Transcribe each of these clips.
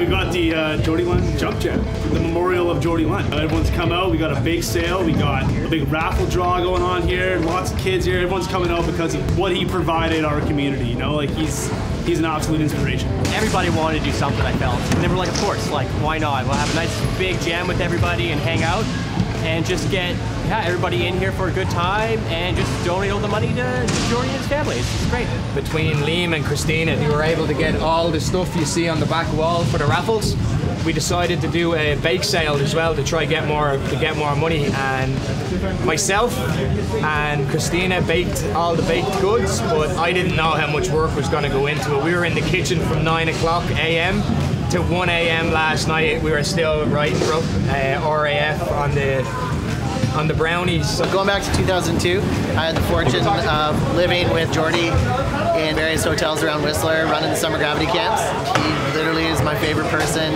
We got the uh, Jordie Lunn Jump Jam, the memorial of Jordie Lunn. Uh, everyone's come out. We got a bake sale. We got a big raffle draw going on here. Lots of kids here. Everyone's coming out because of what he provided our community. You know, like he's he's an absolute inspiration. Everybody wanted to do something. I felt, and they were like, of course, like why not? We'll have a nice big jam with everybody and hang out, and just get yeah everybody in here for a good time and just donate all the money to, Jordie and his family. It's great. between Liam and Christina, you were able to get all the stuff you see on the back wall for the raffles. We decided to do a bake sale as well to try get more to get more money. And myself and Christina baked all the baked goods, but I didn't know how much work was going to go into it. We were in the kitchen from nine o'clock a.m. to 1 a.m. last night. We were still writing uh, RAF on the on the brownies. So Going back to 2002, I had the fortune of living with Jordie in various hotels around Whistler, running the summer gravity camps. He literally is my favorite person,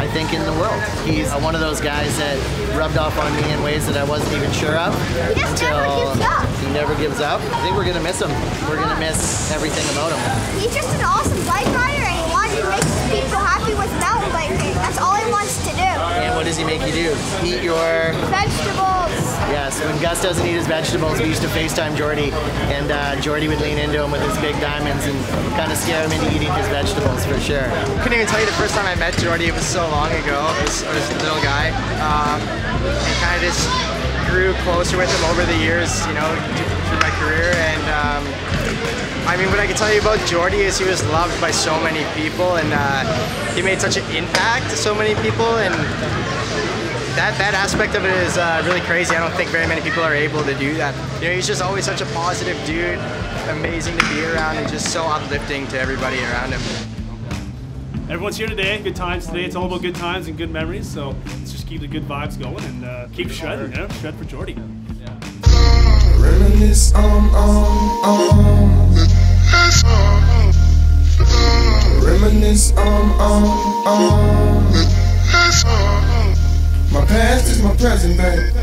I think, in the world. He's one of those guys that rubbed off on me in ways that I wasn't even sure of. He just never gives up. He never gives up. I think we're gonna miss him. We're gonna miss everything about him. He's just an awesome bike rider Eat your Vegetables. Yes, when Gus doesn't eat his vegetables, we used to FaceTime Jordie, and uh, Jordie would lean into him with his big diamonds and kind of scare him into eating his vegetables for sure. couldn't even tell you the first time I met Jordie. It was so long ago. I was, I was a little guy, um, and kind of just grew closer with him over the years. You know, through my career. And um, I mean, what I can tell you about Jordie is he was loved by so many people, and uh, he made such an impact to so many people. And that that aspect of it is uh, really crazy. I don't think very many people are able to do that. You know, he's just always such a positive dude, amazing to be around, and just so uplifting to everybody around him. Everyone's here today. Good times today. It's all about good times and good memories. So let's just keep the good vibes going and uh, keep shredding. You know? Shred for Jordie. Reminisce on, on, on. Reminisce on, on, on. Present, babe.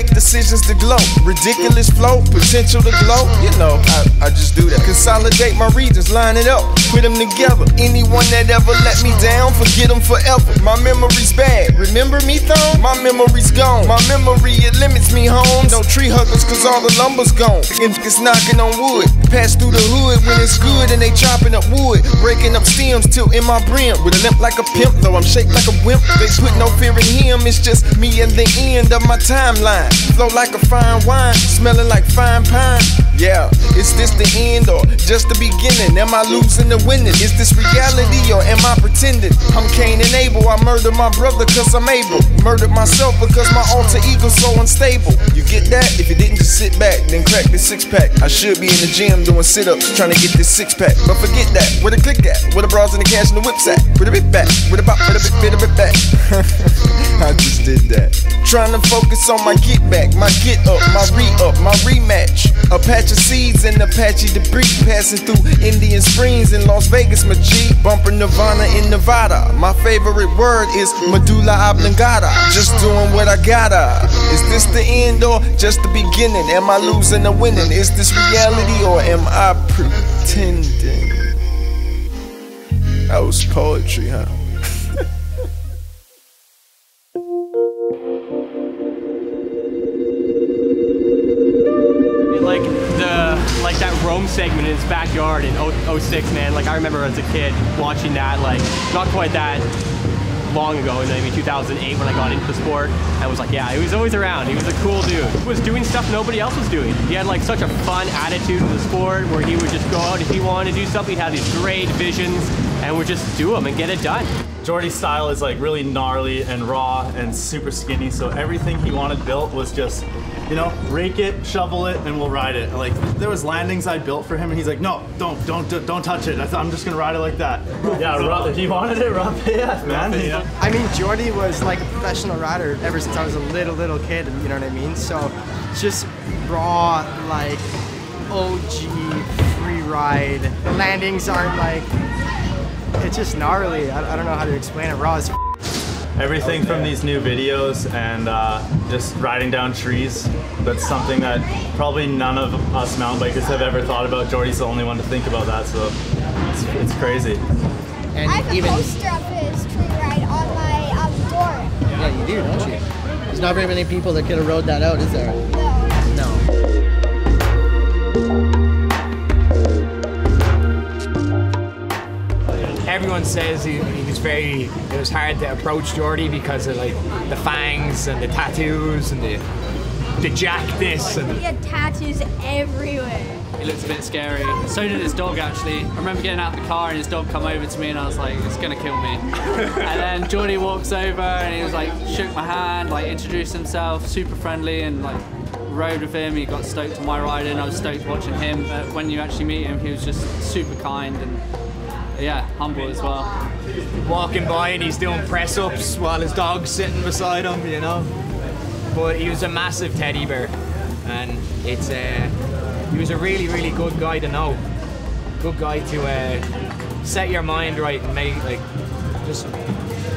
Make decisions to glow. Ridiculous flow, potential to glow. You know, I, I just do that. Consolidate my regions, line it up, put them together. Anyone that ever let me down, forget them forever. My memory's bad. Remember me, thong? My memory's gone. My memory, it limits me home. No tree huggers, cause all the lumber's gone. And it's knocking on wood. Pass through the hood when it's good and they chopping up wood. Breaking up stems till in my brim. With a limp like a pimp, though I'm shaped like a wimp. They put no fear in him, it's just me and the end of my timeline. Flow like a fine wine, smelling like fine pine. Yeah, is this the end or just the beginning? Am I losing or winning? Is this reality or am I pretending? I'm Cain and Abel, I murdered my brother cause I'm able. Murdered myself because my alter ego's so unstable. You get that? If you didn't just sit back, then crack this six pack. I should be in the gym doing sit ups, trying to get this six pack. But forget that, where the click at? Where the bras and the cash and the whips at? Where the bit back? Where the bop, where the bit, bit, bit back? I just did that. Trying to focus on my get back, my get up, my re up, my rematch. A patch of seeds and Apache debris passing through Indian Springs in Las Vegas, my G. Bumping Nirvana in Nevada. My favorite word is medulla oblongata. Just doing what I gotta. Is this the end or just the beginning? Am I losing or winning? Is this reality or am I pretending? That was poetry, huh? Roam segment in his backyard in 06, man. Like I remember as a kid watching that, like not quite that long ago, in maybe 2008 when I got into the sport. I was like, yeah, he was always around. He was a cool dude. He was doing stuff nobody else was doing. He had like such a fun attitude to the sport where he would just go out if he wanted to do something. He'd have these great visions and we just do them and get it done. Jordie's style is like really gnarly and raw and super skinny, so everything he wanted built was just, you know, rake it, shovel it, and we'll ride it. Like there was landings I built for him, and he's like, no, don't, don't, don't, don't touch it. I th- I'm just gonna ride it like that. Yeah, rough, he wanted it rough AF, man. Yeah. I mean, Jordie was like a professional rider ever since I was a little, little kid, you know what I mean? So, just raw, like, OG free ride. The landings aren't like, it's just gnarly. I, I don't know how to explain it. Raw as f- everything from these new videos and uh, just riding down trees. That's something that probably none of us mountain bikers have ever thought about. Jordie's the only one to think about that, so it's, it's crazy. And I have even a poster of his tree ride on my um, door. yeah, you do, don't you? There's not very many people that could have rode that out, is there? No. No. Everyone says he, he was very. It was hard to approach Jordie because of like the fangs and the tattoos and the the jack this and He had tattoos everywhere. He looked a bit scary. So did his dog actually. I remember getting out of the car and his dog come over to me and I was like, it's gonna kill me. and then Jordie walks over and he was like, shook my hand, like introduced himself, super friendly and like rode with him. He got stoked on my riding. I was stoked watching him. But when you actually meet him, he was just super kind and yeah, humble as well. walking by and he's doing press ups while his dog's sitting beside him, you know. But he was a massive teddy bear, and it's uh, he was a really really good guy to know. Good guy to uh, set your mind right and make like just.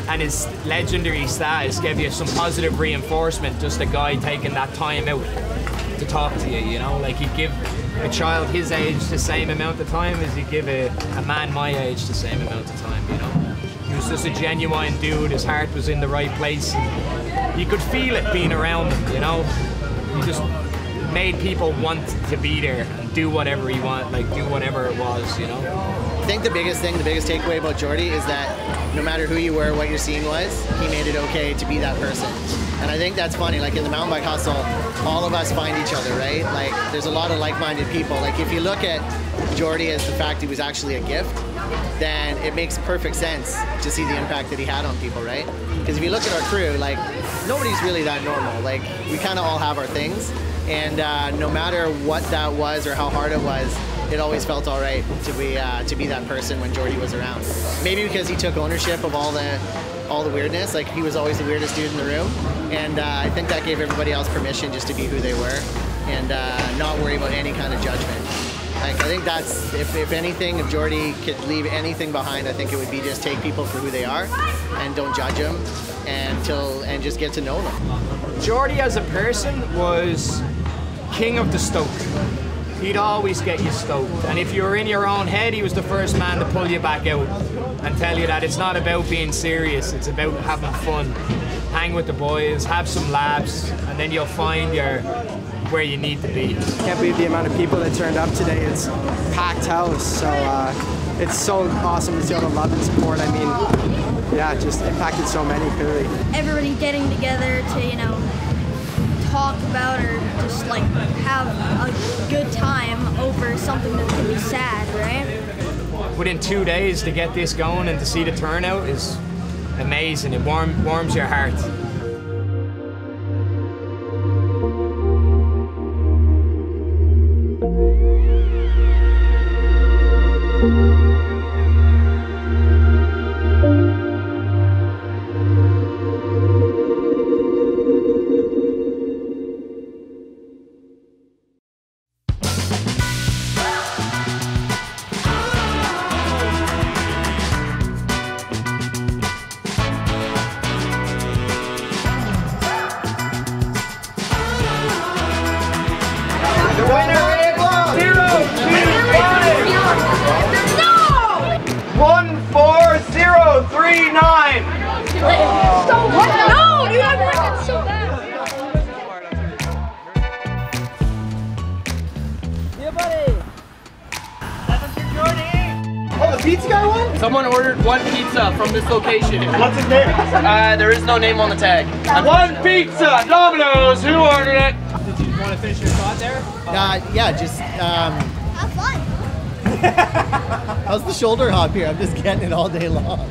And his legendary status gave you some positive reinforcement. Just a guy taking that time out to talk to you, you know, like he'd give a child his age the same amount of time as he'd give a, a man my age the same amount of time, you know. He was just a genuine dude, his heart was in the right place. You could feel it being around him, you know. He just made people want to be there and do whatever he wanted, like do whatever it was, you know. I think the biggest thing, the biggest takeaway about Jordie is that no matter who you were, what your scene was, he made it okay to be that person. And I think that's funny. Like in the mountain bike hustle, all of us find each other, right? Like there's a lot of like-minded people. Like if you look at Jordie as the fact he was actually a gift, then it makes perfect sense to see the impact that he had on people, right? Because if you look at our crew, like nobody's really that normal. Like we kind of all have our things, and uh, no matter what that was or how hard it was, it always felt all right to be uh, to be that person when Jordie was around. Maybe because he took ownership of all the all the weirdness. Like he was always the weirdest dude in the room, and uh, I think that gave everybody else permission just to be who they were and uh, not worry about any kind of judgment. Like I think that's if, if anything, if Jordie could leave anything behind, I think it would be just take people for who they are and don't judge them until and just get to know them. Jordie as a person was king of the stoke. He'd always get you stoked. And if you were in your own head, he was the first man to pull you back out and tell you that it's not about being serious, it's about having fun. Hang with the boys, have some labs, and then you'll find your where you need to be. Can't believe the amount of people that turned up today. It's packed house, so uh, it's so awesome to see all the love and support. I mean, yeah, just impacted so many clearly. Everybody getting together to, you know, talk about or just like have a good time Within two days to get this going and to see the turnout is amazing. It warm, warms your heart. Guy won. Someone ordered one pizza from this location. What's his name? Uh, there is no name on the tag. One pizza, Domino's. Who ordered it? Did you want to finish your thought there? Uh, yeah, just um, Have fun. how's the shoulder hop here? I'm just getting it all day long.